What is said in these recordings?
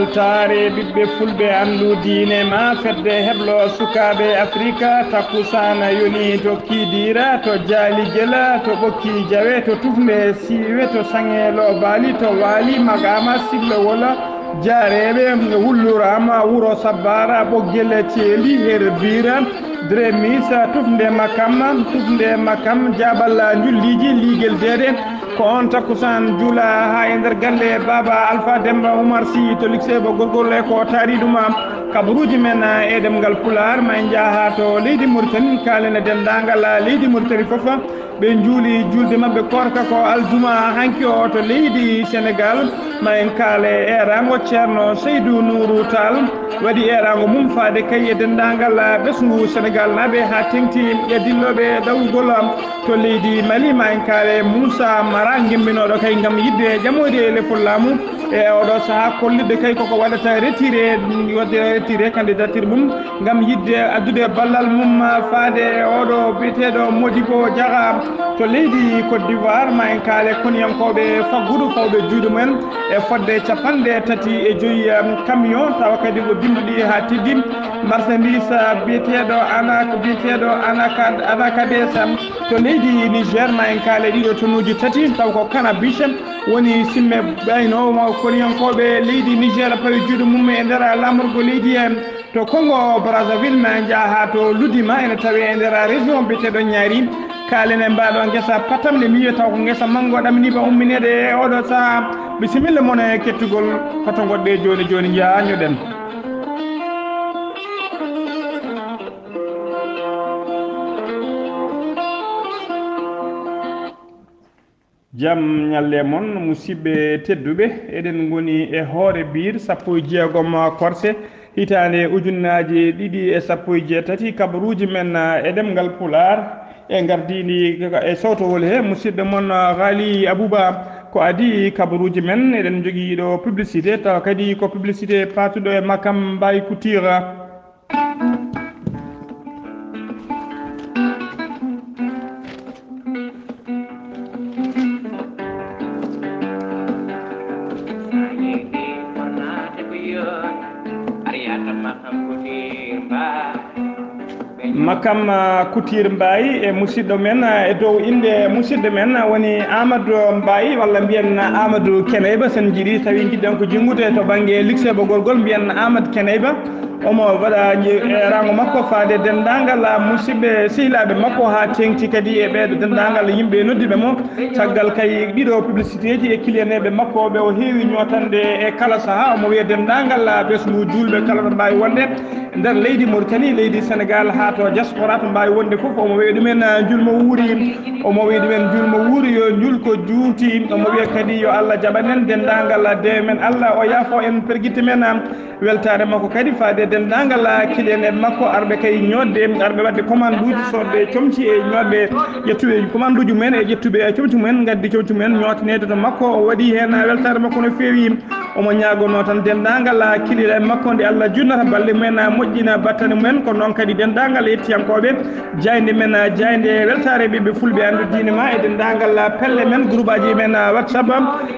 weltare ɓiɓɓe fulɓe andu diine ma fedde heblo sukaɓe africa takkusana yoni to kiidira to jaali guela to ɓokki jawe to tufde siwe to saŋelo baali to waali magama sigle wola jaareɓe wullurama wuuro sabbara ɓoggel ceeli her bira dremisa tufde makam tufde makam jaɓalla julliji ligel deɗen ko on takkusan juula ha e nder galle baba alpha demba oumar sy to luxebo gorgol e ko taariɗuma kabaruji men e ɗemgal pular ma en jaaha to leydi mauritanie kalene dendagal leydi mauritanie foof ɓe juuli julde maɓɓe korka ko aljuma hanki o to leydi sénégal ma en kaale erago ceerno seydou nourou tall. Waɗi erago mum faade kay e denndangal ɓesngu sénégal naaɓe ha tengti e dilloɓe dawgol to leydi mali ma en kaale moussa mara gimbinoɗo kay gam yidde jamoyde e lefol laamu. E oɗo saaha kollidde kay koko waɗata retiré wadde retiré candidature mum gam yidde addude ballal mum faade e oɗo biyeteɗo modibo diaha to leydi côte d'ivoire ma en kaale koniyankoɓe faggudu fawɓe juuɗe mumen e fodde capanɗe tati e joyyi camion tawa kadi ko dimbuɗi ha tigui marchandise biyeteɗo ana biyeteɗo anacades to leydi niger ma en kaale ɗiɗo tonnuji tati taw ko kana biche woni simme ɓaynomo koniyankoɓe leydi niger pawi juuɗe mum e nder lamorgo leydi to congo brazzaville ma jaaha to ludima ene tawi e nder région biyeteɗo ñaari kaalen e mbaɗo guesa patamle miijo taw ko guesa manggo ɗamini umminede e oɗo saaha. Bisimilla moon e kettugol hoto goɗɗe joni joni jaañuɗen jam ñalle moon musidɓe tedduɓe eɗen goni e hoore biir sappo e jeegom korse. Hitande ujunnaji ɗiɗi e sappo e jeetati kabaruji men e ɗemgal pular. e gardini e sowtowol he musidɗo moon haali uh, abouba ko adi kabaruji men eɗen jogii ɗo publicité tawa kadi ko publicité patuɗo e makam mbawi coutira kamma Koutir uh, mbayi e musidɗo men uh, e dow inde musidɗo men uh, woni Amadou mbayi walla mbiyen Amadou keneyba. Sen jiiɗi tawi jiɗɗen ko jinngude to baŋnge lycée golgol mbiyen Amadou keneyba. Omo waɗa e rango makko faade denndaangal musidɓe sehilaaɓe makko haa teŋti kadi e ɓeeɗo denndaangal yimɓe noddiɓe mo. Caggal kay ɗiɗo publicité ji e kilianeɓe makko ɓe o heewi ñootande e kala sahaa. Omo wiya denndaangal ɓesngu juulɓe kala ɗo mbaawi wonde. nder leydi mauritanie leydi sénégal ha to diaspora to mbawi wonde foof omo wiya ɗumen ah, julmo wuuri omo wiya ɗumen julmo wuuri yo julko juuti omo wiya kadi yo allah jaɓanen dendagal ah, dewe men. Allah o yaafo en perguitte men ah, weltare makko kadi faade dendagal kiɗen en makko. Arɓe kay ñodde arɓe wadde commande uji sodde e comci e ñodde ƴettuɓe e commande uji mumen e ƴettuɓe e comci mumen gaddi comci mumen ñotanede to makko. O waɗi hen weltare makko no fewi omo ñagono tan dendagal kiɗiɗe makko nde allah junnata balle mumen moƴƴina battane mumen ko noon kadi denndaangal yettiyankooɓe jaynde men jaynde weltaare ɓe ɓe fulɓe anndu diine ma e denndaangal pelle men groupe aji men whatsapp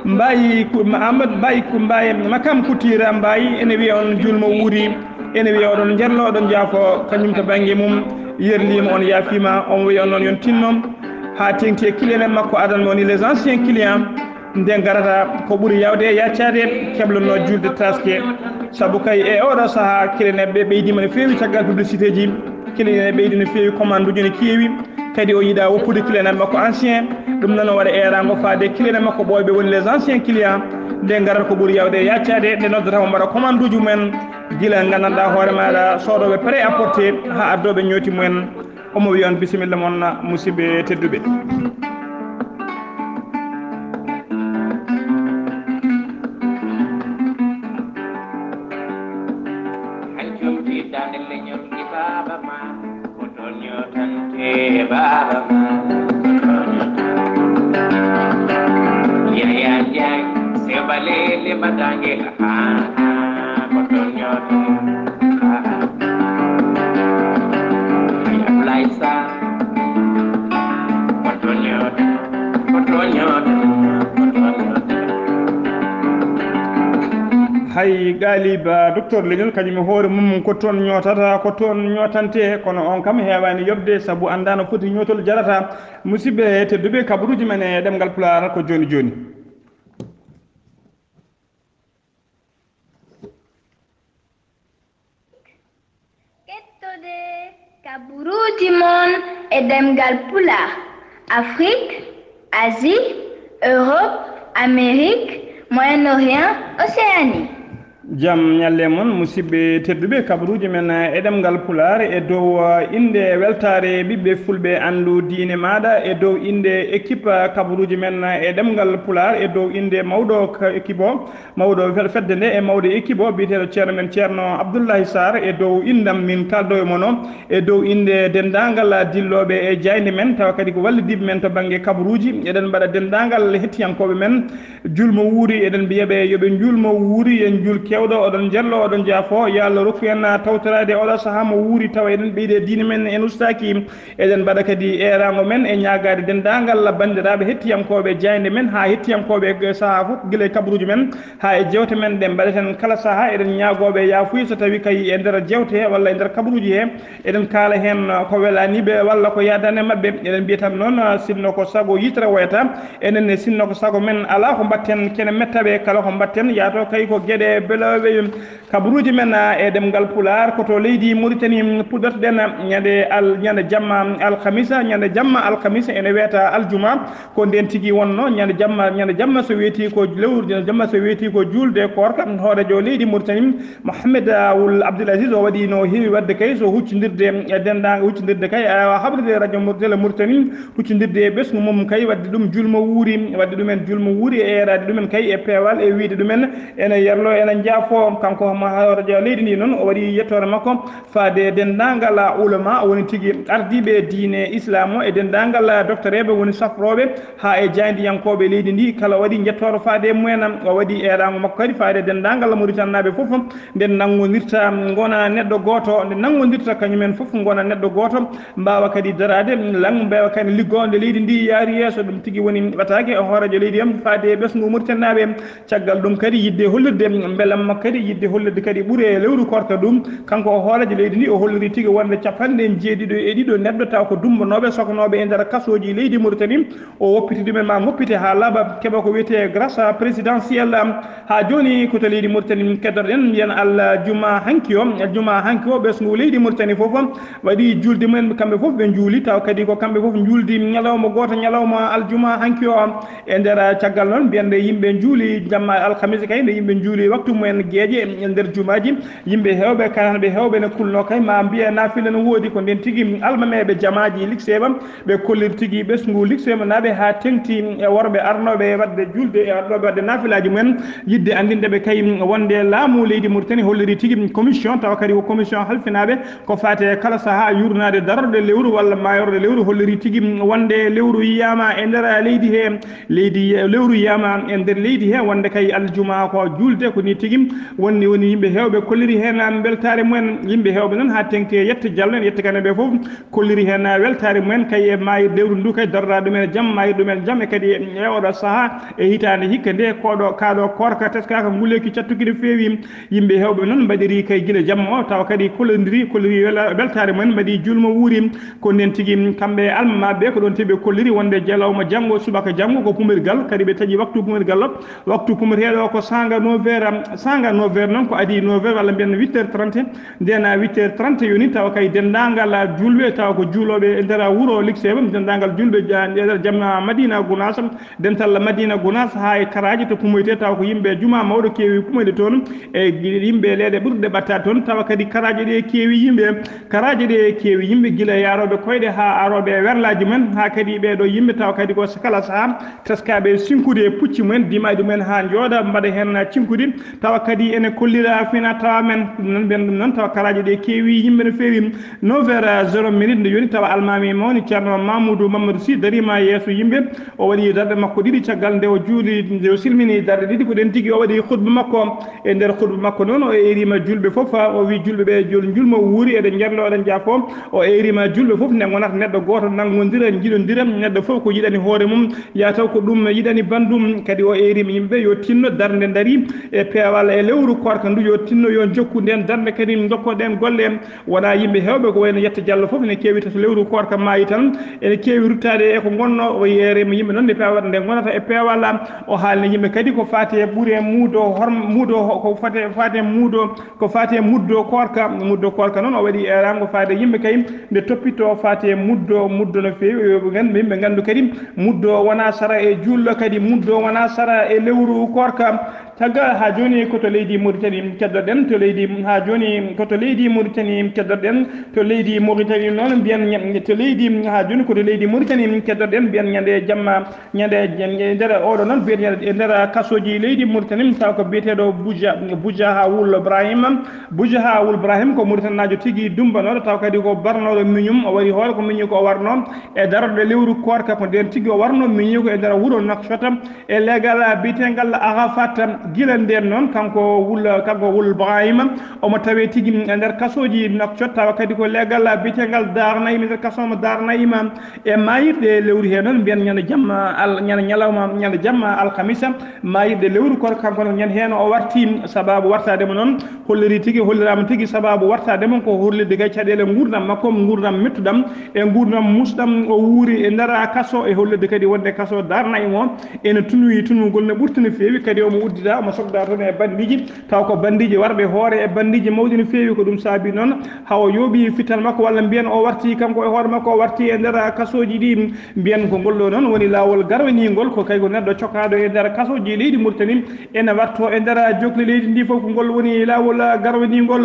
mbayi amadou mbayi mbayi makam kutira mbayi ene wiya on julmo wuuri ene wiya oɗon jarlo oɗon jaafo kañum to baŋnge mum yerlima on yaafima on wiya noon yon tinnoom haa tengti e client en makko adanma woni les anciens client nde garata ko ɓuri yawde e yaccade keblonno julde taske. saabu kay e oɗo saaha kilene ɓe ɓeydima no feewi caggal publicité ji kilene ɓeydi no feewi commande uji no keewi kadi o yiiɗa woppude kilenen makko ancien. Ɗum noon o waɗa e erago faade kilenen makko ɓoyɓe woni les ancien client nde garat ko ɓuuri yawde yaccade nde noddata ko mbaɗa commande uji mumen. Guila gandanɗa hoore maɗa sodoɓe pré apporté ha addoɓe ñooti mumen. Omo wiya on bisimilla moon musidɓe tedduɓe. Kotonyoto Laisa kotonyoto kotonyoto hay galiba docteur leñol kañum hoore mum ko toon ñootata ko toon ñootante kono on kam heewani yobde sabu annda no foti ñootol jarata. Musidɓe tedduɓe kabaruji men e ɗemgal pular ko joni joni bourreau du monde est Demgalpula. Afrique, Asie, Europe, Amérique, Moyen-Orient, Océanie. jam ñalle moon musidɓe tedduɓe kabaruji men eh, e ɗemgal pular e dow eh, inde weltare ɓiɓɓe fulɓe andu diine maɗa e dow inde équipe kabaruji men eh, e ɗemgal pular e dow inde mawɗo équipe o mawɗo fedde nde e mawɗo équipe o biyeteɗo ceerno men ceerno abdoullahi sar e dow indam min kaldo e moon o e dow inde dendagal dilloɓe e jaynde men tawa kadi ko wallidiɓe men to banggue kabaruji eɗen mbaɗa dendagal hettiyankoɓe men julmo wuuri eɗen mbiyaɓe yooɓe julmo wuuri en julki kewɗo oɗon jello oɗon jeeya fo yo allah rokku en tawtorade oɗo saaha mo wuuri tawa eɗen ɓeyde diine men en ustaki eɗen mbaɗa kadi erago men e ñagade dendagal bandiraɓe hettiyankoɓe e jayde men ha hettiyankoɓe saaha foof guila e, e kabaruji men ha e jewte men ɗe mbaɗeten kala saaha eɗen ñagoɓe e yafuy so tawi kay e nder jewte he walla e nder kabaruji he eɗen kaala hen ko welaniɓe walla ko yadane mabɓe eɗen mbiya tan noon sinno ko saago yitere woyata enenne sinno ko saago men ala ko mbatten kene mettaɓe kala ko mbatten yaato kay ko gueɗe belo lawɓe kabaruji men ah, e ɗemgal pular koto leydi mauritanie puɗɗotoɗen ñande al ñande jamma alkamisa ñande jamma alkamisa ene wiyeta aljuma. Ko nden tigui wonno ñande jamma ñande jamma so weeti ko lewru ñande jamma so weeti ko julde korka. Hoorejo leydi mauritanie mouhamed ah, wul abdoulasis o waɗi no heewi wadde kay so huccodirde e dendaga huccodirde kay ah, awa habride radio télé mauritanie huccodirde e ɓesgu mum kay wadde ɗum julmo wuuri wadde ɗumen julmo wuuri e yeerade ɗumen kay e peewal e wiide ɗumen ene yerlo ene jaa yaafo kanko homo harojo leydi ndi noon o waɗi yettore makko faade dendagal ulama woni tigui ardiɓe diine islam o e dendagal docteur eɓe woni safroɓe ha e jaydiyankoɓe leydi ndi kala waɗi jettoro faade mumen o waɗi eɗago makko kadi faade dendagal maritannaɓe foof nden nanngodirta gona neɗɗo goto nde nanngodirta kañumen foof gona neɗɗo goto mbawa kadi darade lang mbawa kadi liggode leydi ndi yaari yesso ɗum tigui woni ɓatake e hoorejo leydi am faade ɓesgu maritannaɓe caggal ɗum kadi yidde hollirde beelama ndemma kadi yidde hollude kadi ɓuuri e lewru korka ɗum kanko o hoorajo leydi ndi o holliri tigi wonde capanɗe jeeɗiɗo e ɗiɗo neɗɗo taw ko dumbanoɓe sokanoɓe e nder kasoji leydi mauritanie o woppiti ɗumen ma goppite ha laaɓa keeɓa ko wiyete grâce présidentiel ha joni koto leydi mauritanie keddotoɗen mbiyen allah juma hanki o juma hanki o ɓesngu leydi mauritanie foof waɗi julde mumen kamɓe foof ɓe juuli taw kadi ko kamɓe foof juuldi ñalawma goto ñalawma aljuma hanki o e nder caggal noon mbiyande yimɓe juuli jamma alkamisa kay nde yimɓe juuli waktu mumen. en geeƴe e nder jumaji yimɓe hewɓe kananɓe hewɓe ne kulno kay. Ma mbiya nafila no woodi ko nden tigui almameɓe jamaji likseɓa ɓe kollir tigui ɓesgu likseɓe naaɓe ha tengti e worɓe arnoɓe wadde julde e arnoɓe wadde nafilaji mumen. Yidde andindeɓe kay wonde laamu leydi mauritanie holliri tigui commission. Tawa kadi ko commission halfinaɓe ko fate kala saaha yurnade darorde lewru walla mayorde lewru holliri tigui wonde lewru yiyama e nder leydi he leydi lewru yiyama e nder leydi he. Wonde kay aljuma ko julde ko ni tigui jim wonni woni yimɓe hewɓe kolliri hen beltare mumen. Yimɓe hewɓe noon ha tengti e yetta diallo en yettikane ɓe foof kolliri hen weltare mumen. Kay e mayir lewru ndu kay darra ɗumen e jaam mayir ɗumen e jaam e kadi e oɗo saaha e hitande hikka nde koɗo kaɗo korka teskaka nguleyki cattuki no feewi. Yimɓe hewɓe noon mbaɗiri kay guila jamma o tawa kadi kollodiri kolliri weltare mumen mbaɗi julmo wuuri. Ko nden tigui kamɓe almamaɓe ko ɗon teɓe kolliri wonde jalawma janggo subaka janggo ko pumirgal kadi ɓe taƴi waktu pumirgal o waktu pumirheɗo ko sanga 9 vera sanga 9 heures noon ko adi 9 heures walla mbiyen 8 heures 30 ndena 8 heures 30 yoni tawa kay dendangal julɓe taw ko juuloɓe e nder wuuro lixeɓe dendangal julɓe nder jamma madina gounas dental madina gounas ha e karaji to pumoyte taw ko yimɓe juma mawɗo kewi pumoyde toon e yimɓe leeɗe ɓurɗe ɓatta toon tawa kadi karaji ɗe kewi yimɓe karaji ɗe kewi yimɓe guila yaroɓe koyɗe ha aroɓe werlaji mumen ha kadi ɓeɗo yimɓe taw kadi ko kala saaha teskaɓe sinkude pucci mumen dimaji mumen ha jooɗa mbaɗa hen cinkude tawa kadi ene kollira fina tawa men ɗum noon ɓen ɗum noon tawa karaji ɗe keewi yimɓe no feewi 9 vers 0 minute nde joni tawa almami e mawni ceerno mamoudou mamadou sy darima e yesso yimɓe. O waɗi darɗe makko ɗiɗi caggal nde o juuli nde o silmini darɗe ɗiɗi ko ɗen tigui o waɗi hutba makko. E nder hutba makko noon o eerima julɓe foof o wi julɓe ɓe jol julmo wuuri eɗen jerlo eɗen jaafo o eerima julɓe foof nde gonata neɗɗo goto nangodira jiɗodira neɗɗo foof ko yiɗani hoore mum. Ya taw ko ɗum yiɗani bandum. Kadi o eerima yimɓeɓe yo tinno darde daari e pewa Allah e lewru korka ndu yo tinno yo jokku nden darde kadi dokkoɗen golle en wona yimɓe hewɓe ko wayno yetta diallo foof ene kewi tato lewru korka maayi tan. Ene kewi ruttade e ko gonno o yeerema yimɓe noon nde pewata nde gonata e peewal o haalne yimɓe kadi ko fati e ɓuuri e muudo horm muudo ko fati fati e muudo ko fati e muddo korka. Muddo korka noon o waɗi erango fade yimɓe kay nde toppito fati e muddo muddo no fewi yoɓe gandu yimɓe gandu kadi. Muddo wona sara e jullo kadi muddo wona sara e lewru korka. caggal ha joni koto leydi mauritanie keddoɗen to leydi ha joni koto leydi mauritanie keddoɗen to leydi mauritanie noon mbiyen to leydi ha joni koto leydi mauritanie keddoɗen mbiyen ñande jamma ñande nder oɗo noon mbiyeteɗo e nder kasoji leydi mauritanie taw ko biyeteɗo bouja bouja ha wullo brahima bouja ha wul brahima ko mauritanie najo tigui dumbanoɗo taw kadi ko barnoɗo miñum o wari hoore ko miñi ko warno e darode lewru korka ko nden tigui o warno miñi ko e nder wuuro nakchota e leegal biyetegal arafat gila nden noon kanko wul kanko wul brahima omo tawe tigi e nder kasoji nak tawa kadi ko leggal bitegal darnayima nder kasomo darnayima e mayirɗe lewru he noon mbiyen ñande jamma al ñande ñalawma ñande jamma alkamisa mayirɗe lewru koto kanko ñande hen o warti sababu wartademo noon holliri tigi hollirama tigi sababu wartademo ko hollirde gay caɗele gurdam makko gurdam mettuɗam e gurdam musɗam o wuuri e nder kaso e hollirde kadi wonde kaso darnayimo ene tunoyi tunugol ne ɓurti no feewi kadi omo uddida sogda omo sogda toon e bandiji taw ko bandiji warɓe hoore e bandiji mawɗi no fewi ko ɗum saabi noon. Hawo yooɓi fital makko walla mbiyen o warti kanko e hoore makko o warti e nder kasoji ɗi mbiyen ko ngolɗo noon woni lawol garwanigol ko kay ko neɗɗo cokaɗo e nder kasoji leydi mauritani ene watto e nder jokle leydi ndi foof ko ngol woni lawol garwanigol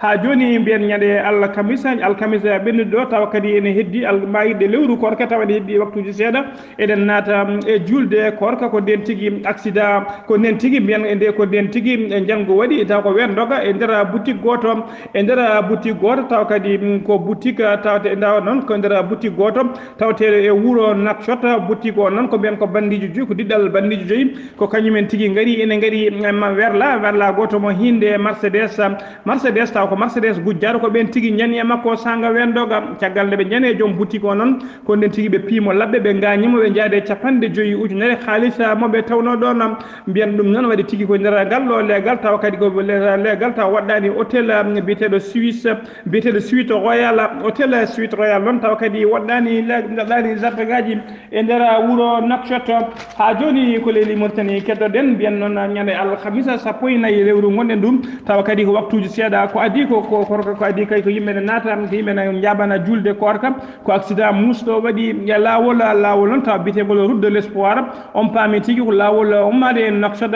ha joni mbiyen ñande alkamisa alkamisa ɓennude ɗo tawa kadi ene heddi mayirɗe lewru korka tawa ene heddi waktuji seeɗa. Eɗen naata e julde korka ko nden tigui accident ko nden tigui mbiyan e nde ko nden tigi e janngo waɗi taw ko wen doga e ndeer boutique goto e ndeer boutique goto taw kadi ko boutique tawte ndawa noon ko ndeer boutique goto tawteɗo e wuro nakshot boutique o noon ko mbiyan ko bandiji joyi ko diɗɗal bandiji joyi ko kañumen tigi ngari, ene ngari mm, werla werla goto mo hinde, mercedes mercedes taw ko mercedes gujjato ko ɓen tigi ñani e makko sanga wendoga caggal nde ɓe ñani e joom boutique o noon ko nden tigi ɓe piimo labɓe ɓe ngañimo ɓe jaade capanɗe joyi ujunere haalisa moɓe tawno ɗon mbiyan ɗum noon waɗi tigui ko nder ngal ɗo leegal tawa kadi ko leegal taw waɗɗani hôtel biyeteɗo suisse biyeteɗo suite royal hôtel suite royal noon tawa kadi waɗɗani waɗɗani jardin ngaji e nder wuuro nakshot ha joni ko leydi mauritanie keddoɗen mbiyen noon ñande alhamisa sappo e nayyi lewru gonɗen ɗum tawa kadi ko waktuji seeɗa ko adi ko korka ko adi kay ko yimɓe ne naata ko yimɓe jabana julde korka ko accident musɗo waɗi e lawol lawol noon tawa biyetegol route de l' espoir on paami tigui ko lawol ummade e nakshot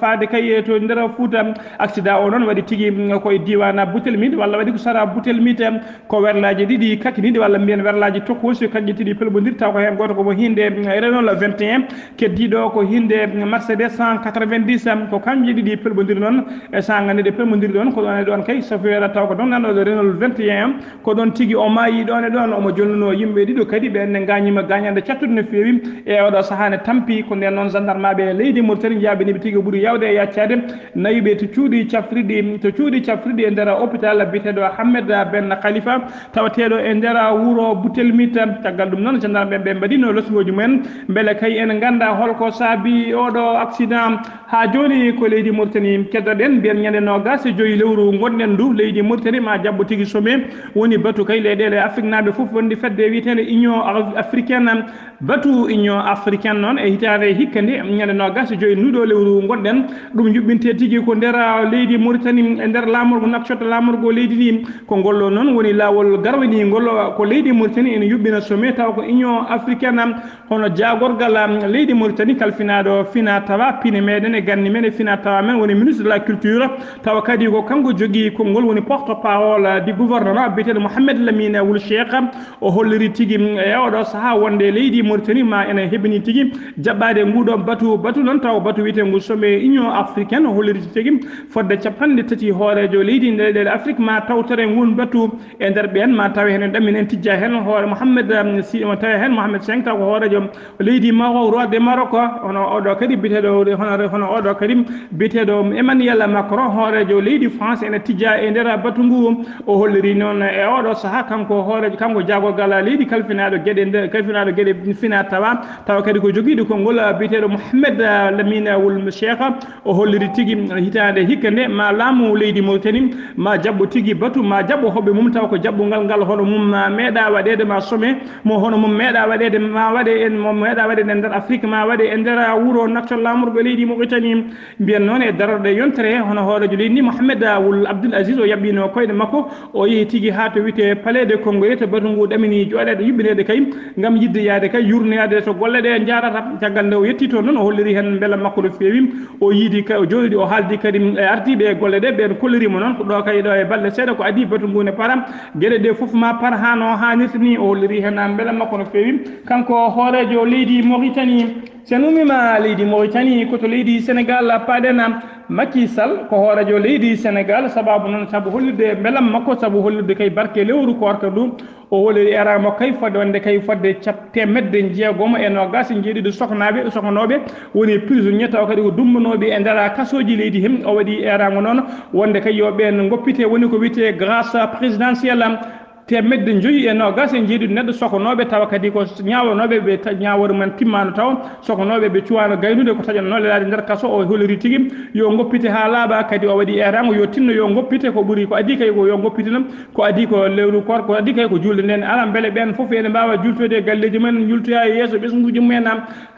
faade kay e to nder fouta accident o noon waɗi tigi mm, koye diwana boutel mide walla waɗi ko sara boutel mide ko werlaji ɗiɗi kakiniɗi walla mbiyen werlaji tokkosi kanƴi tiɗi pelmodir taw ko hen goto komo hinde renon 21 keddiɗo ko hinde mm, e mm, mercedes 190 ko kanƴi ɗiɗi pelmodiri noon e sa gandi ɗe pelmodiri ɗon ko ɗon e ɗon kay chauffeur taw ko ɗon nanɗoɗo renol 21 ko ɗon tigi o maayi ɗon e ɗon omo jolnuno yimɓe ɗiɗo kadi ɓenne gañima gañande cattude no fewi e oɗo saahane tampi ko nden noon gendarme ɓe leydi mauritanie jaaɓiniɓe tigi ɓuri yawde e yaccade. Nayiɓe to cuuɗi cafriɗi to cuuɗi cafriɗi e ndeer hôpital biteɗo hammed ben khalifa. Tawateɗo e ndeer wuro butelmit caggal ɗum noon gendarme ɓe mbaɗino losgoji mumen. Beele kay en ganda holko saabi oɗo accident. Ha joni ko leydi mauritanie keddoɗen mbiyen ñande nogas e joyi lewru gonɗen ndu. Leydi mauritanie ma jabbo tigui sommet woni batu kay leyɗele e afrique naɓe foof wondi fedde wiyetede union africaine. Batu union africaine noon e hitare hikka nde ñande nogas e joyi nduɗo lewru gon gonɗen ɗum juɓɓinte tigi ko nder ah, leydi mauritanie e nder laamorgo naftorto laamorgo e leydi ndi. Ko ngollo noon woni laawol garwani ngollo ah, ko leydi mauritanie ene yuɓɓina sommet taw ko union africaine. Hono jaagorgal ah, leydi mauritanie kalfinaɗo fina tawa pine meɗen e ganne men e fina tawa men woni ministre de la culture. Tawa kadi ko kanko jogui konngol woni porte parole du gouvernement biyeteɗo mouhamed lamine wul cheikh. O holliri tigi e oɗo saaha wonde leydi mauritanie ma ene heɓini tigi. Jaɓɓade nguɗo batu batu noon taw batu wiyete ngu sommet ɓe union africaine o hollirde tigi fodde capanɗe tati hoorejo leydi leyɗele afrique. Ma tawtere won batu e nder ɓen ma tawe hen ɗam en tijja hen hoore mouhamed um, si tawe hen mouhamed cinq taw ko hoorejo leydi maro roide maroc hono oɗo kadi biyeteɗo hono hono oɗo kadi biyeteɗo emmanuel macron hoorejo leydi france ene tijja e nder batu ngu. O holliri noon e oɗo saaha kanko hoorejo kanko jagorgal leydi kalfinaɗo gueɗe nde kalfinaɗo gueɗe fina tawa. Tawa kadi ko joguiɗo konngol biyeteɗo mouhamed um, lamine wul monsieur cheikha o holliri tigi hitande hikka nde ma laamu leydi mauritanie ma jabbo tigi batu ma jabbo hoɓe mum taw ko jabbungal ngal hono mum ma meeɗa waɗede ma somme mo hono mum meeɗa waɗede ma waɗe en mo meeɗa waɗede e nder afrique ma waɗe e nder wuuro nattol lamurɓe leydi mauritanie. Mbiyen noon e darorde yontere hono hoorejo leydi ni mouhamed wul abdoul asis o yaɓɓino koyɗe makko o yeehi tigi ha to wiyete palais de congoye to batu ngu ɗamini joɗede yuɓɓinede kay gam yidde yaade kay yurneade to golle ɗe jarata caggal nde o yetti toon noon o holliri hen beela makko no feewi o yiidi o joɗiɗi o haaldi kadi e ardiɓe e golle ɗe ɓen kollirimo noon ko ɗo kadi ɗo e balle seeɗa ko adi batu ngu ne param. Gueɗe ɗe foof ma par ha no hannirta ni o holliri hen beela makko no feewi. Kanko hoorejo leydi mauritanie sen umima leydi mauritanie koto leydi sénégal paɗena makki Sall ko hoorejo leydi sénégal sababu noon saabu hollirde e beelam makko saabu hollirde kay barke lewru korka ɗum. o wolori era makko kay fodde wonde kay fodde temedde jeegomo e nogas jeeɗiɗo sohnaɓe sohnoɓe woni prisonnier taw kadi ko dumbanoɓe e ndera kasoji leydi hem o waɗi erago noon. Wonde kay yo ɓen goppite woni ko wiyete grâce présidentielle temedde joyi e nogas e jeeɗiɗi neɗɗo sohnoɓe tawa kadi ko ñawanoɓe ɓe ñawore man timmano taw sohnoɓe ɓe cuwano gaynude ko taƴanno lelade nder kaso o holori tigui yo goppite ha laaɓa kadi o waɗi erango yo tinno yo goppite ko ɓuuri ko adi kay ko yo goppite ko adi ko lewru kor ko adi kay ko julde nden. Ala beele ɓen foof ene mbawa jultoyde e galleji mumen jultoya e yesso ɓesguji mumen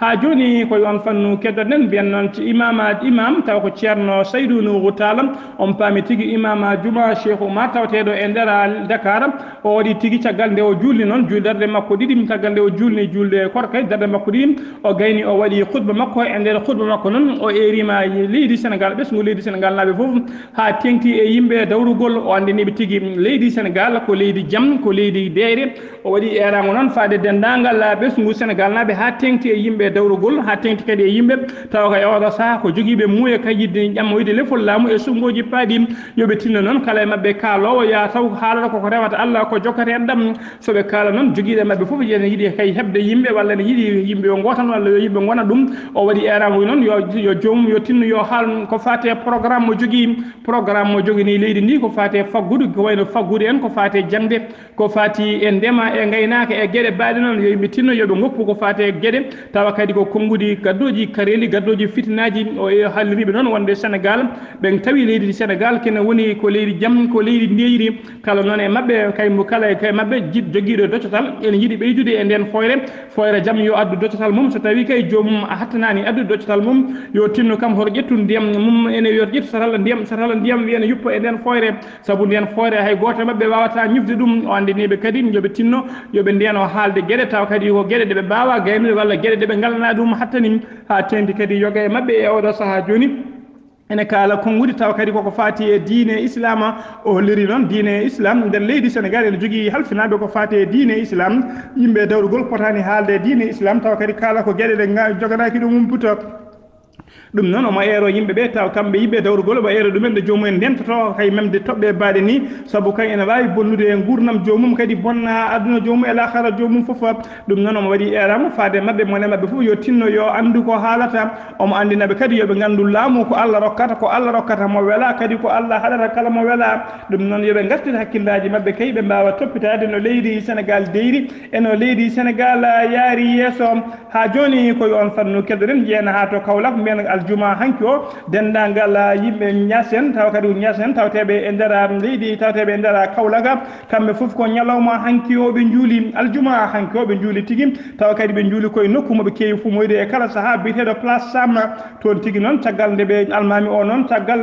ha joni ko yon fannu keddoɗen mbiyen noon imama imam taw ko ceerno saydou nouru talam on paami tigui imama juma cheikh oumar tawteɗo e nder dakar o waɗi tigi caggal nde o julni noon juldarde makko ɗiɗi caggal nde o julni julde korka darde makko ɗiɗi o gayni o waɗi khutba makko e nder khutba makko noon o erima leydi sénégal ɓesgu leydi sénégal naaɓe foof ha tengti e yimɓe dawrugol o andiniɓe tigi leydi sénégal ko leydi jaam ko leydi deere o waɗi erago noon faade dendagal ɓesgu sénégal naaɓe ha tengti e yimɓe dawrugol ha tengti kadi e yimɓe tawa kay oɗo saaha ko joguiɓe muuya kayidde ƴammoyde lefol laamu e sungoji paaɗi yooɓe tinno noon kala e mabɓe kaalowo ya taw haalata koko rewata allah ko jokkate en so soɓe kaala noon joguiɗe mabɓe foof ene yiiɗi kay heɓde yimɓe walla ne yiiɗi yimɓe yo gotan walla yo yimɓe gona ɗum. O waɗi erago noon yo joomum yo tinno yo haal ko fate programme mo jogii. Programme mo jogini leydi ndi ko fate faggudu ko wayno faggudu en ko fate jangde ko fati e ndema e gaynaka e gueɗe baɗe noon yo yimɓe tinno yooɓe goppu ko fate gueɗe tawa kadi ko konngudi gaddoji kareli gaddoji fitinaji o halliriɓe noon wonde sénégal. Ɓen tawi leydi sénégal kene woni ko leydi jam ko leydi ndeyri kala noon e mabɓe kaymo kala e kay maɓɓe jiɗ joguiɗo e doccotal ene yiiɗi ɓeydude e nden foyre. Foyre jaam yo addu doccotal mum so tawi kay jomum a hattanani addude doccotal mum yo tinno kam hoto ƴettu ndiyam mum ene yo ƴettu satalla ndiyam satalla ndiyam wiyene yuppa e nden foyre. Saabu nden foyre hay goto e maɓɓe wawata ñufde ɗum o andiniɓe kadi yoɓe tinno yoɓe ndiyano haalde gueɗe taw kadi ko gueɗe ɗeɓe mbawa gaynude walla gueɗe ɗeɓe galana ɗum hattani ha tendi kadi yoga e maɓɓe e oɗo saaha joni ene kaala konngudi taw kadi koko fati e diine islama. O liri noon diine islam. Nder leydi sénégal ene jogii halfinaɓe ko fati e diine islam. Yimɓe dawrugol potani haalde diine islam. Taw kadi kaala ko gueɗe ɗe joganaki ɗum umputa ɗum noon omo eero yimɓe ɓe taw kamɓe yiɓe dawrugol omo eero ɗumen ɗo joomumen ndentoto kay memde toɓɓe e baade ni. Saabu kan ene waawi bonnude e nguurnam joomum kadi bonna e aduna joomum e lahara joomum fof. Ɗum noon omo waɗi eerama faade maɓɓe mone maɓɓe fof yo tinno yo anndu ko haalata. Omo anndinaɓe kadi yoɓe nganndu laamu ko allah rokkata ko allah rokkata mo wela kadi ko allah haɗata kala mo wela. Ɗum noon yoɓe gartita hakkillaji maɓɓe kay ɓe mbawa toppitade no leydi sénégal deyri eno leydi sénégal yaari yeeso. Ha joni koye on fannu keddoɗen jeena ha to kawlak mbiyen aljuma hanki o dendagal yimɓe ñasen tawa kadi ñasen tawateɓe e nder leydi tawateɓe e nder kawlaga kamɓe foof ko ñalawma hanki o ɓe juuli aljuma hanki o ɓe juuli tigui tawa kadi ɓe juuli koye nokku moɓe keewi fo moyde e kala saaha biteɗo place samna toon tigui noon caggal nde ɓe almami o noon caggal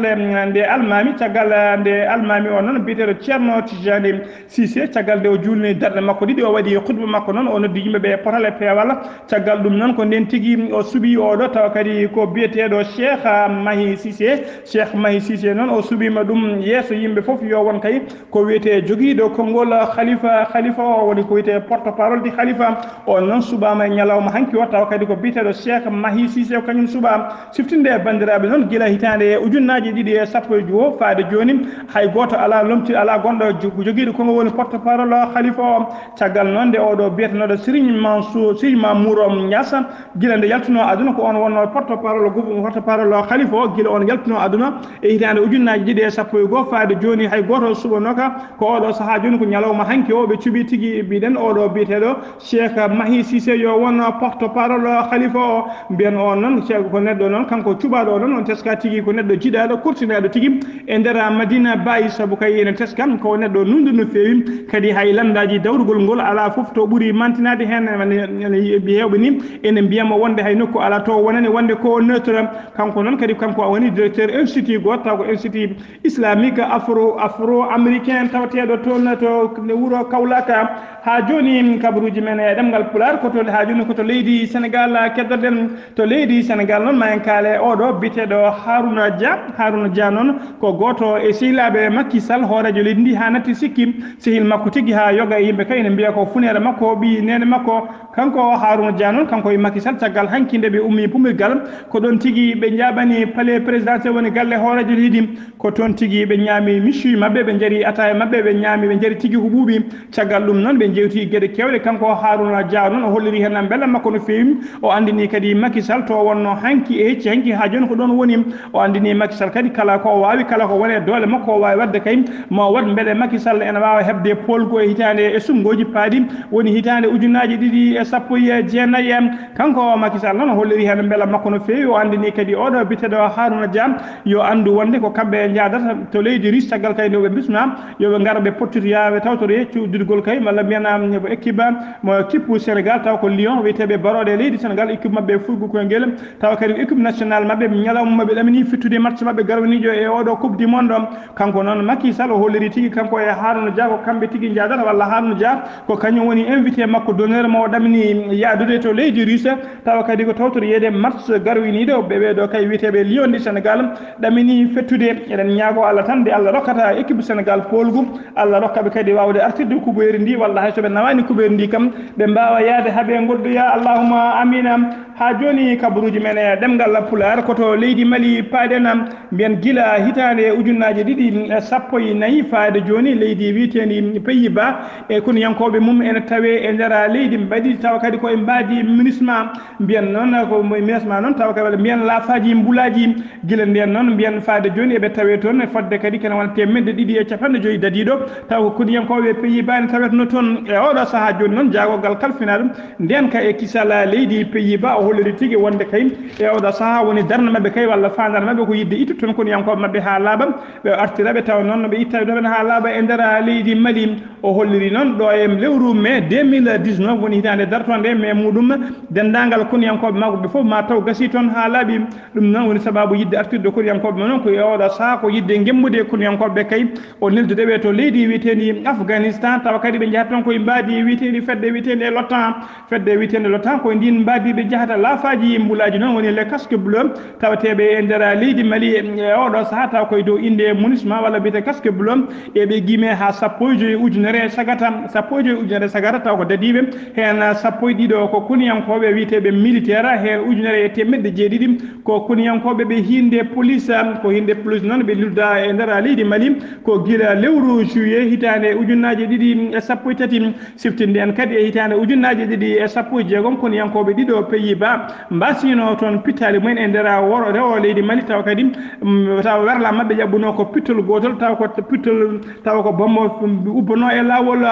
nde almami caggal nde almami o noon biteɗo ceerno tijani sisé caggal nde o julni darɗe makko ɗiɗi o waɗi hutba makko noon o noddi yimɓeɓe potale peewal caggal ɗum noon ko nden tigui o suuɓi oɗo tawa kadi ko biyeteɗo biyeteɗo cheikh mahi sisé cheikh mahi sisé noon o suɓima ɗum yeeso yimɓe foof yo won kay ko wiyete joguiɗo konngol khalifa khalifa o woni ko wiyete porte parole di khalifa. On noon suɓama e ñalawma hanki o taw kadi ko biyeteɗo cheikh mahi sisé o kañum suɓama siftinde e bandiraɓe noon guila hitande ujunnaji ɗiɗi e sappo e joo faade joni hay goto ala lomti ala gonɗo joguiɗo konngol woni porte parole khalifa o. Caggal noon nde oɗo biyetenoɗo sirigne mansour sirigne mamour o ñasa guila nde yaltuno aduna ko on wonno porte parole gouv hoto parole o khalifa o gila on yaltino aduna e hitande ujunnaji ɗiɗi e sappo e goho faade joni hay goto suɓanoka ko oɗo saaha joni ko ñalawma hanki o ɓe cuuɓi tigui mbiɗen oɗo biyeteɗo cheikh mahi sisé yo won porte parole khalifa o mbiyen on noon cheikh ko neɗɗo noon kanko cuɓaɗo o noon on teska tigui ko neɗɗo jiɗaɗo kurtineɗo tigui e nder madina bayi saabu kay ene teska ko neɗɗo nundu no fewi kadi hay landaji dawrugol ngol ala foof to ɓuuri mantinade hen ene heewɓe ni ene mbiyamo wonde hay nokku ala to wonani wonde ko neutre kanko noon kadi kanko a woni directeur institut goto taw ko institut islamique afro afro américain tawateɗo toon to wuuro kawlaka ha joni kabaruji men e ɗemgal pular koto ha joni koto leydi sénégal keddoɗen. To leydi sénégal noon ma en kaale oɗo biteɗo haruna dia. Haruna dia noon ko goto e sehilaɓe makkisal hoorejo leydi ndi ha natti sikki. Sehil makko tigui ha yoga yimɓe kay ne mbiya ko funere makko ɓi nene makko. Kanko haruna dia noon kanko e makkisal caggal hanki ɓe ummi pumirgal ko ɗon tigui ɓe jaɓani palais présidentiel woni galle hoorejo leydi ko toon tigi ɓe ñaami missu mabɓe ɓe jari ataye mabɓe ɓe ñaami ɓe jari tigi ko ɓuuɓi caggal ɗum noon ɓe jewti gueɗe kewɗe kanko haruna dia noon o holliri hen beela makko no fewi o andini kadi makisal to wonno hanki e hecci hanki ha joni ko ɗon woni. O andini makisal kadi kala ko wawi kala ko wone doole makko o wawi wadde kay. Ma wat beele makisal ene wawa hebde polgo e hitande e sumgoji paadi woni hitande ujunnaji ɗiɗi e sappo e jeenayyi kanko makisal noon o holliri hen beela makko no fewi o andini woni kadi oɗo biteɗo haruna diam yo andu wonde ko kamɓe jadata to leydi riche caggal kay no ɓe bisnam yoɓe gara ɓe pottude yawe taw to yeccu uddudgol kay walla mbiyanam mo équipe mo kippu sénégal taw ko lyon wiyeteɓe baroɗe leydi sénégal équipe mabɓe fulgu koye guel taw kadi équipe national mabɓe ñalawma maɓe ɗamini fittude match mabɓe garwanijo e oɗo coupe du monde o. Kanko noon Macky Sall o holliri tigui kanko e Harouna Dia ko kamɓe tigui jadata walla Harouna Dia ko kañum woni invité makko d'honneur mo o ɗamini yadude to leydi russe tawa kadi ko tawtor yeyde match garwiniɗo ɓe ɓe ɓeeɗo kay wiyeteɓe lion du sénégal. Ɗamini fettude eɗen ñaago allah tan de allah rokkata équipe sénégal polgu allah rokkaɓe kadi wawde artirde kuɓoyri ndi walla hay soɓe nawani kuɓoyri ndi kam. Ɓe mbawa yaade haaɓe goddoya allahuma amina ha joni kabaruji men e ɗemgal pular koto leydi mali paaɗen mbiyen gila hitande ujunnaji ɗiɗi e sappo e nayi faade joni leydi wiyeteendi pays ba e koniyankoɓe mum ene tawe e nder leydi mbaɗi tawa kadi koye mbaadi ministement mbiyen noon ko ministement noon tawa kadi mbiyen laafaji mbulaji gila nden noon mbiyen faade joni eɓe tawe toon fodde kadi kene wona temedde ɗiɗi e capanɗe joyyi dadiɗo taw ko koniyankoɓe pays ba ne tawetno toon e oɗo saaha joni noon jaagogal kalfina ɗum nden ka e kisal leydi pays ba holliri tigi wonde kay. E oɗo saaha woni darde mabɓe kay walla fandare mabɓe ko yidde ittu toon koniyankoɓe mabɓe ha laaɓa ɓe artiraɓe taw noon no ɓe ittaɓe ɗoɓen ha laaɓa e nder leydi mali o holliri noon ɗo e lewru mai 2019 woni hitande dartode mai muɗum. Dendagal koniyankoɓe makoɓe foof ma taw gasi toon ha laaɓi. Ɗum noon woni sababu yidde artirde koniyankoɓe noon ko e oɗo saaha ko yidde gemmude koniyankoɓe kay. O neldudeɓe to leydi wiyetedi afghanistan tawa kadi ɓe jahata toon koye mbaadi wiyetedi fedde wiyetedi e lottan fedde wiyetede lottan koye ndin mbaadi ɓe jahata laafaji mbulaji noon woni les casque bleu tawateɓe e nder leydi mali e oɗo saaha taw koye dow inde munissement walla mbiyete casque bleu eɓe guime ha sappo e joyi ujunere sagata sappo e joyi ujunere sagata taw ko dadiɓe hen sappo e ɗiɗo ko kuniyankoɓe wiyeteɓe militaire hen ujunere e temedde jeeɗiɗi ko kuniyankoɓe ɓe hinde police ko hinde police noon ɓe lilda e nder leydi mali ko guila lewru juillet hitande ujunnaji ɗiɗi e sappo e tati siftinde kadi e hitande ujunnaji ɗiɗi e sappo e jeegom koniyankoɓe ɗiɗo pays ba mbasino toon pittali mumen e nder woro rewo leydi mali taw kadi mm, taw werla mabɓe ƴaɓɓuno ko pittol gotol taw ko pittol taw ko bommo mm, ubbano e lawol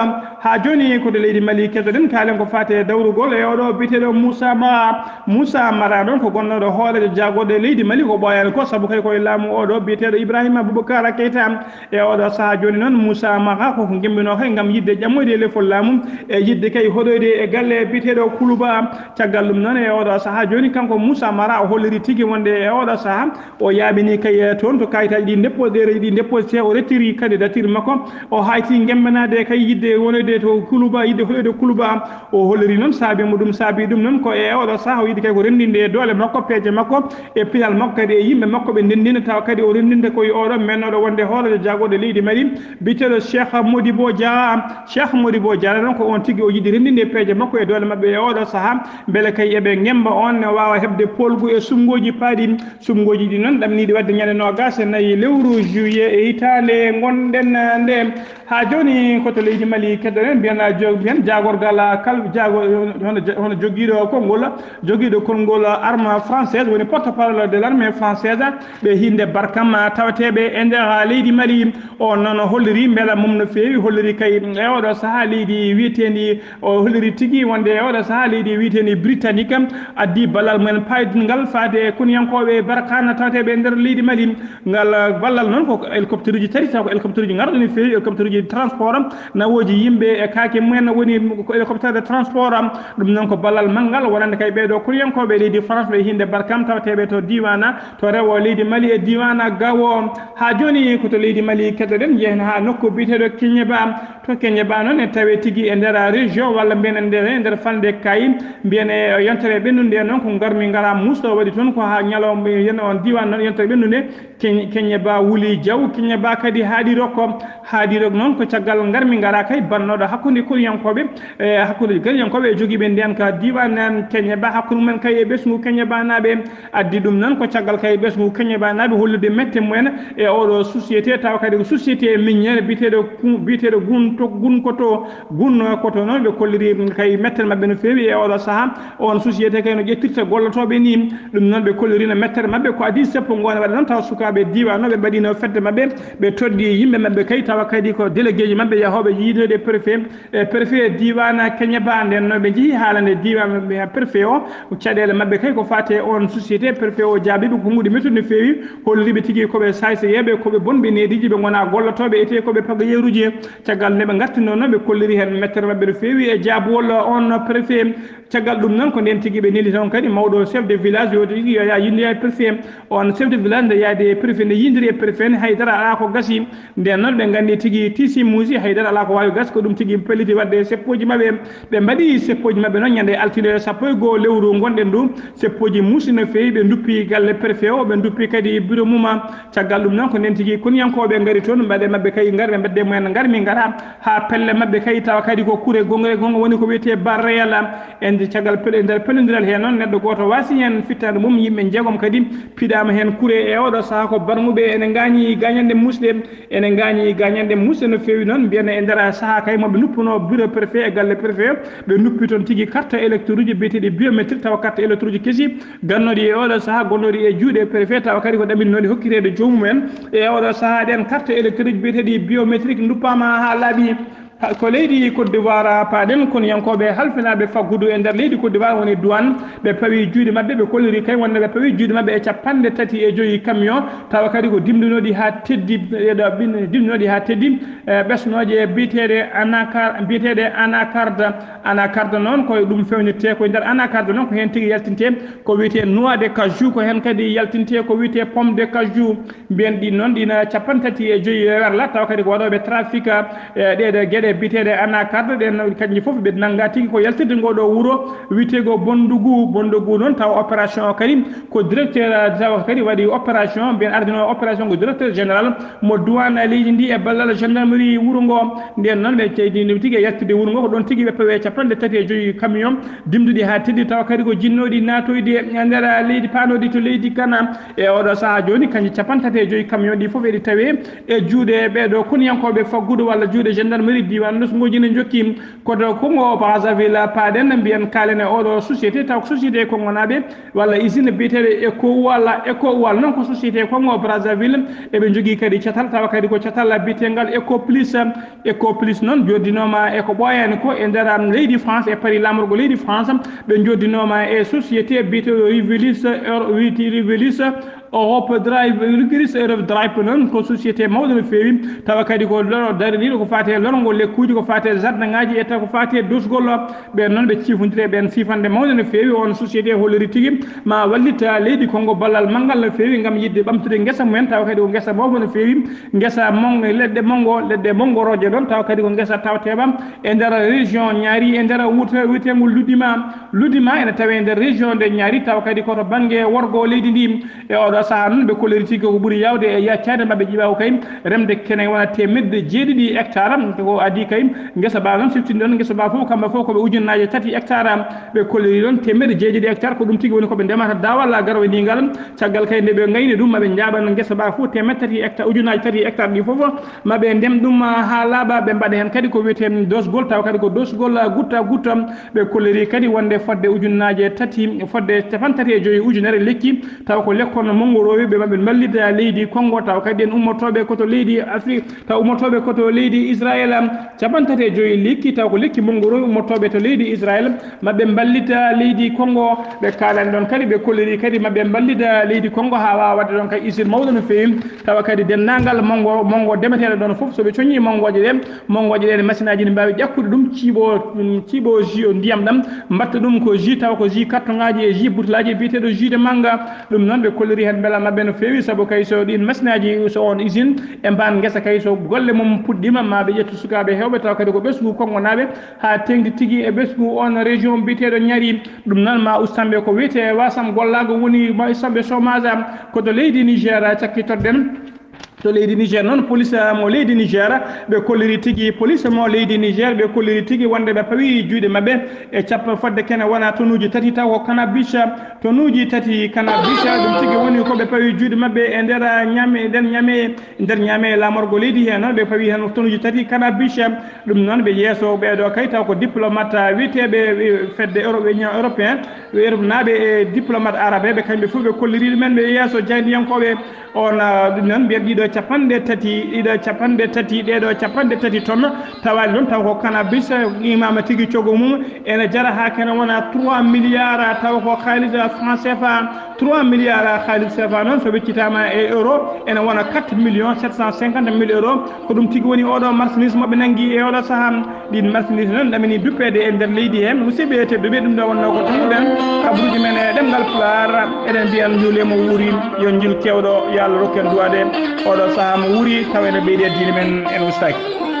ha joni koto leydi mali keltoɗen kaalen ko fate dawrugol e oɗo biteɗo moussa ma. Moussa mara ɗon ko gonnoɗo hoolede jagoɗo leydi mali ko ɓoyani ko saabu kadi koye laamu oɗo biyeteɗo ibrahima aboubacara keyta e oɗo saaha joni noon moussa maha koko gembino kay gam yidde ƴammoyde e lefol laamu e yidde kay hoɗoyde e galle biyeteɗo kuluba. Caggal ɗum noon e oɗo oɗo saaha joni kanko moussa mara o holliri tigui wonde e oɗo saaha o yamini kay eh, toon to kayitaji ɗi deppoɗereji ɗi depposite o rettiri candidature makko o hayti gembanade kay yidde wonoyde to kuluba yidde holede kuluba o holliri noon saabi muɗum saabi ɗum noon ko e oɗo saaha o yiɗi kay ko rendinde e doole makko peeje makko e pilal makko kadi e yimɓe makko ɓe ndendina taw kadi o rendinde koye oɗo mennoɗo wonde hoolede jagoɗo leydi mari biteɗo cheikh modibo dia cheikh modibo diara noon ko on tigui o yiɗi rendinde e peeje makko e doole mabɓe e oɗo saaha beele kay eɓe ñemba on ne wawa hebde polgu e sumgoji paaɗi sumgoji ɗi noon ɗamniɗi wadde ñande nogas e nayyi lewru juillet e hitande gonɗen nde. Ha joni koto leydi mali keddoɗen mbiyan mbiyan jagorgal kal jago hono joguiɗo konngol joguiɗo konngol arme française woni porte parole de l' armée française ɓe hinde barkam tawateɓe e nder leydi mali. O noon holliri beela mum no fewi holliri kay e oɗo saaha leydi wiyetendi o holliri tigui wonde e oɗo saaha leydi wiyetendi britannique. Addi ballal mumen paydingal faade kuniyankoɓe barkana tawateɓe e nder leydi mali. Ngal ballal noon ko hélicoptere uji tati taw ko hélicoptere uji garɗo no fewi hélicoptere uji transport nawoji yimɓe e kaake mumen woni ko hélicoptere de transport ɗum noon ko ballal manggal wonande kay ɓeɗo kuniyankoɓe leydi france ɓe hinde barkam tawateɓe to diwana to rewo leydi mali e diwana gawo. Ha joni koto leydi mali keɗoɗen jeehen ha nokku biteɗo keñeba to keñeba noon e tawe tigui e nder région walla mbiyen e nder e falde kayi mbiyen e yontere ɓennude noon ko garmi ngara musto waɗi toon ko ha ñalawma yen on diwan noon yontere ɓennude keñe ba wuli jaw keñe ba kadi haaɗiro rokko haaɗiro noon ko caggal garmi ngara kay bannoɗo hakkude koriyankoɓe e hakkude gariyankoɓe e joguiɓe ndiyan ka diwan keñe ba hakkude mumen kay e ɓesgu keñe ba naɓe addi ɗum noon ko caggal kay ɓesgu keñe ba naɓe hollude mette mumen e oɗo société tawa kadi ko société miniére biteɗo biteɗo gun to gun koto gun koto noon ɓe kolliri kay mettere mabɓe no fewi e oɗo saaha on société te kay no ƴettirta gollotoɓe ni ɗum noon ɓe kollorino mettere mabɓe ko adi sappo gona waɗa noon tawa sukaɓe diwanoɓe mbaɗino fedde mabɓe ɓe toddi yimɓe mabɓe kay tawa kadi ko délégué ji mabɓe yahoɓe yiidede préfet e préfet diwana keñaba nden noon ɓe jeehi haalande diwan e préfet o caɗele mabɓe kay ko fate on société préfet o jaabiɓe gongude mettude no fewi holliriɓe tigui koɓe saysa yeɓe koɓe bonɓe nediji ɓe gona gollotoɓe ete koɓe pagayeruji caggal nde ɓe gartino noon ɓe kolliri hen mettere mabɓe no fewi e jaabuwol on préfet. caggal ɗum noon ko nden tigi ɓe neli toon kadi mawɗo chef de village yo tigi ya yindoya e préfet on chef de village nde yaade préfet nde yindiri e préfet ne haydara ala ko gasi nden noon ɓe gandi tigi tisi muusi haydara ala ko wawi gas ko ɗum tigi pelliti wadde seppoji mabɓe ɓe mbaɗi seppoji mabɓe noon ñande altine sappo e goho lewru gonɗen ndu seppoji muusi no fewi ɓe duppi galle préfet o ɓe duppi kadi bureau muma caggal ɗum noon ko nden tigi koniyankoɓe gaari toon mbaɗe mabɓe kay gar ɓe mbadde mumen gar min gara ha pelle mabɓe kay tawa kadi ko kuure gongre gonga woni ko wiyete bar réel en andi caggal pele nder pelodiral he noon neɗɗo goto wasi hen fittade mum yimɓe jeegom kadi piɗama hen kure e oɗo saaha ko barmuɓe ene gañi gañande musɗe ene gañi gañande musɗe no fewi noon mbiyen e nder saaha kay moɓe nuppuno bureau préfet e galle préfet ɓe nuppi toon tigui carte électeur uji biyeteɗi biométrique tawa carte électeur uji kesi gannoɗi e oɗo saaha gonnoɗi e juuɗe préfet tawa kadi ko ɗaminnoɗi hokkirede jomumen e oɗo saaha ɗen carte électeur uji biyeteɗi biométrique duppama ha laaɓi ko leydi côte d'ivoire paaɗen kono yankoɓe halfinaɓe faggudu e nder leydi côte d'ivoire woni douane ɓe pawi juuɗe mabɓe ɓe kolliri kay wonde ɓe pawi juuɗe mabɓe e capanɗe tati e joyyi camion. Tawa kadi ko dimdinoɗi ha teddi ɗeɗo dimdinoɗi ha teddi e ɓesnoje biyeteɗe anacar biyeteɗe anacarde anacarde noon koye ɗum fewnirte koye nder anacarde noon ko hen tigui yaltinte ko wiyete noix de cajou ko hen kadi yaltinte ko wiyete pomme de cajou. Mbiyen ɗin noon ɗina capan tati e joyyi werla tawa kadi ko waɗoɓe trafic e ɗeɗe gueɗe ɗe biteɗe anacarde ɗen kañƴi fof ɓe nangga tigi ko yaltirde ngoɗo wuuro witego bondugu bondugu noon taw opération o kadi ko directeur tawa kadi waɗi opération mbiyen ardino opération ko directeur général mo duwan leydi ndi e ballal gendarmerie wuuro ngo. Nden noon ɓe ceydini tigi e yaltirde wuuro ngo ko ɗon tigi ɓe pawe capanɗe tati e joyi camion dimduɗi ha teddi tawa kadi ko jinnoɗi natoyde e nder leydi panoɗi to leydi gana. E oɗo saaha joni kañƴi capan tati e joyi camion ɗi foof eɗi tawe e juuɗe ɓeɗo koniyankoɓe faggudu walla juuɗe gendarmerie diwan lusmuji ne jokki koto kongo brazzaville paaden ne mbiyen kalene oɗo société taw ko société kongonaɓe walla usine biyeteɗo éco walla éco wall noon ko société kongo brazzaville. Eɓe jogui kadi catal tawa kadi ko catal biyetegal éco plus. Éco plus noon joddinoma eko ɓoyani ko e nder leydi france e paris lamorgo leydi france. Ɓe joddinoma e société biyeteɗo rivelis rivelis. europe drive gris europe drive noon ko société mawɗo no fewi tawa kadi ko loro dariniɗo ko fate lorgol lekkuji ko fate jardin ngaji etta ko fate dusgol ɓen noon ɓe cifodire ɓen sifande mawde no fewi on société holliri tigui ma wallita leydi kongo ballal manggal no fewi gam yidde ɓamtude guesa mumen tawa kadi ko guesa mawmo no fewi guesa mongo leɗɗe mongo leɗɗe mongoroje ɗon tawa kadi ko guesa tawtema e nder région ñaari e nder wuta wiyetengol luddima ludima ene tawe e nder région nde ñaari tawa kadi koto banggue worgo leydi ndi. E oɗo sahaa noon ɓe koloritii ko ɓuri yawde e yaccade maɓe ƴiwaa kay remde kene wona temedde jeeɗiɗi hectare ko adi kay guesa ba noon siftinde noon guesa ba fof kamɓe fof koɓe ujunnaaji tati hectare ɓe koleri ɗon temedde jeeɗiɗi hectare ko ɗum tigui woni koɓe ndemata dawalla garowe ndingal caggal kay nde ɓe gayni ɗum maɓe jaɓan guesa ba fof temedde tati hectare ujunnaaji tati hectare ɗi foof maɓe ndem ɗum ha laaɓa ɓe mbaɗa hen kadi ko wiyete dosgol taw kadi ko dosgol gutta gutta ɓe kolori kadi wonde fodde ujunnaaje tati fodde capan tati e joyi ujunere lekki. Taw ko lekkon konngoroɓe ɓe maɓe ballita leydi congo taw kadi en ummotoɓe koto leydi afrique taw ummotoɓe koto leydi israel capantati e joyi lekki taw ko lekki mongoroɓe ummotoɓe to leydi israel maɓe ballita leydi congo ɓe kalani ɗon kadi ɓe kolliri kadi maɓe ballita leydi congo ha wawa wadde ɗon kadi usine mawɗo no fewi tawa kadi dennagal mongo mongo ndemeteɗo ɗon foof soɓe coñi mongoje ɗe mongoje ɗen e machine aji ne mbawi ƴakkude ɗum ciiɓo ciiɓo jus o ndiyam ɗam. Mbatta ɗum ko jus taw ko jus carton ngaji e jus butelaji biyeteɗo jus de manga ɗum noon ɓe kolliri hen en beelammaɓe no fewi. Saabu kay so ɗin machine aji so on usine e mban guesa kay so golle mum puɗɗima. Maɓe ƴettu sukaɓe hewɓe taw kadi ko ɓesgu kongo naɓe ha tengdi tigui e ɓesgu on région mbiteɗo ñaari. Ɗum noon ma ustanɓe ko wiyete wasam gollago woni ma ustanɓe chômage am koto leydi nigéria cakkitorɗen to leydi niger noon police mo leydi niger ɓe kolliri tigi. Police mo leydi niger ɓe kolliri tigi. Wonde ɓe pawi juuɗe maɓɓe e cappa fodde kene wona tonuji tati taw ko cannabis. Tonuji tati cannabis ɗum tigi woni koɓe pawi juuɗe maɓɓe e nder ñame nder ñame nder ñame lamorgo leydi he noon. Ɓe pawi hen tonuji tati cannabis. Ɗum noon ɓe yeeso ɓeɗo kay taw ko diplomate wiyeteɓe fedde europe union européen europe naaɓe e diplomate arabe. Ɓe kamɓe fof ɓe kolliri ɗumen ɓe yeeso jaydiyankoɓe on ɗum noon mbiyen ɗiɗo capanɗe tati ɗiɗo capanɗe tati ɗeɗo capanɗe tati tonnes tawani noon taw ko kana bisa imama tigui coggu mum ene jara ha kene wona 3 milliards taw ko haalisa franc CFA. 3 milliard a haalis CFA noon so weccitama e euro ene wona 4 millions 750 mille euros ko ɗum tigui woni oɗo marchandise moɓe nanggui e oɗo saaha. Ɗin marchandise noon ɗamini duppede e nder leydi he. Musidɓe tedduɓe ɗum ɗo wonno ko tumuɗen kabaruji men e ɗemgal pular eɗen mbiyan juulemo wuuri yo jil kewɗo yo allah rokken duwade oɗo saaha mo wuuri taw ene ɓeydi e diine men en ustaki.